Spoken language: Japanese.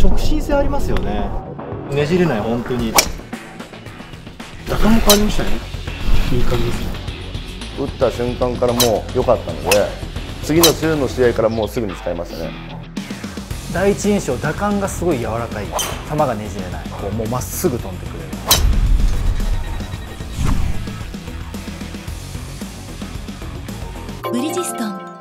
直進性ありますよね。ねじれない本当に。打感も変わりましたね。いい感じですね。打った瞬間からもう良かったので次の週の試合からもうすぐに使いましたね。第一印象打感がすごい柔らかい。球がねじれない。こうもうまっすぐ飛んでくれる。ブリヂストン